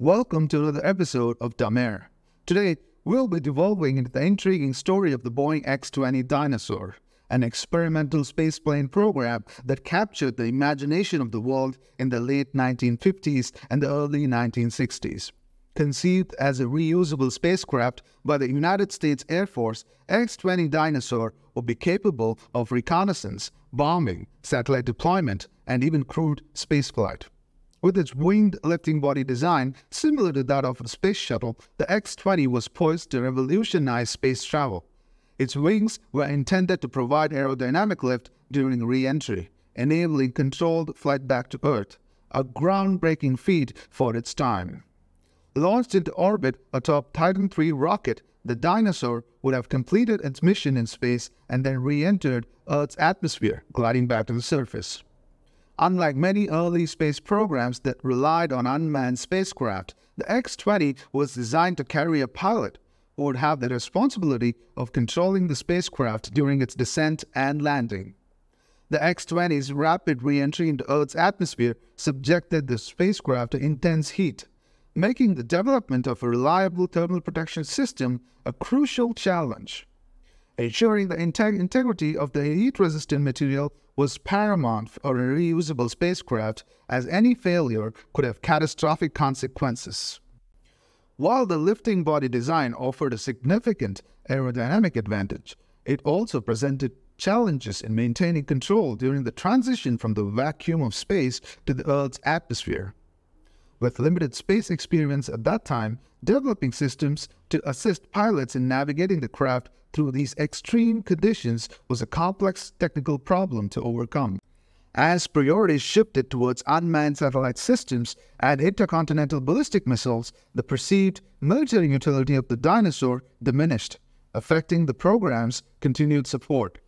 Welcome to another episode of DumbAir. Today, we'll be delving into the intriguing story of the Boeing X 20 Dyna-Soar, an experimental spaceplane program that captured the imagination of the world in the late 1950s and the early 1960s. Conceived as a reusable spacecraft by the United States Air Force, X 20 Dyna-Soar will be capable of reconnaissance, bombing, satellite deployment, and even crewed spaceflight. With its winged lifting body design similar to that of a space shuttle, the X 20 was poised to revolutionize space travel. Its wings were intended to provide aerodynamic lift during re entry, enabling controlled flight back to Earth, a groundbreaking feat for its time. Launched into orbit atop Titan III rocket, the Dyna-Soar would have completed its mission in space and then re entered Earth's atmosphere, gliding back to the surface. Unlike many early space programs that relied on unmanned spacecraft, the X 20 was designed to carry a pilot who would have the responsibility of controlling the spacecraft during its descent and landing. The X 20's rapid re entry into Earth's atmosphere subjected the spacecraft to intense heat making the development of a reliable thermal protection system a crucial challenge. Ensuring the integ integrity of the heat-resistant material was paramount for a reusable spacecraft as any failure could have catastrophic consequences. While the lifting body design offered a significant aerodynamic advantage, it also presented challenges in maintaining control during the transition from the vacuum of space to the Earth's atmosphere with limited space experience at that time, developing systems to assist pilots in navigating the craft through these extreme conditions was a complex technical problem to overcome. As priorities shifted towards unmanned satellite systems and intercontinental ballistic missiles, the perceived military utility of the Dyna-Soar diminished, affecting the program's continued support.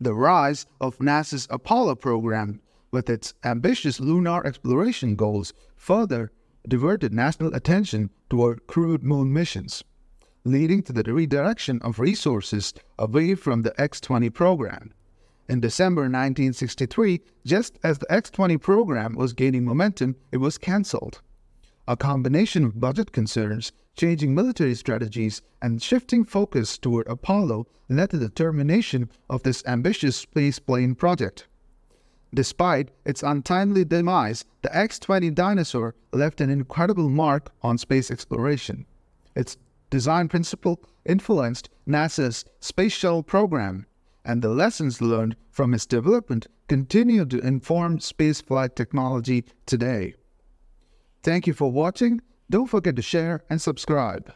The rise of NASA's Apollo program with its ambitious lunar exploration goals, further diverted national attention toward crewed moon missions, leading to the redirection of resources away from the X 20 program. In December 1963, just as the X 20 program was gaining momentum, it was cancelled. A combination of budget concerns, changing military strategies, and shifting focus toward Apollo led to the termination of this ambitious spaceplane project. Despite its untimely demise, the X 20 Dyna-Soar left an incredible mark on space exploration. Its design principle influenced NASA's Space Shuttle program, and the lessons learned from its development continue to inform spaceflight technology today. Thank you for watching. Don't forget to share and subscribe.